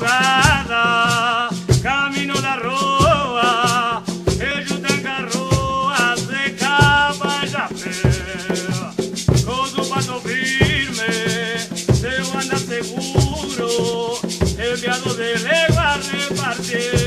madrugada, camino la roa, ellos dan garroas de caballate, con su paso firme, se van a seguro, enviado de legua a repartir.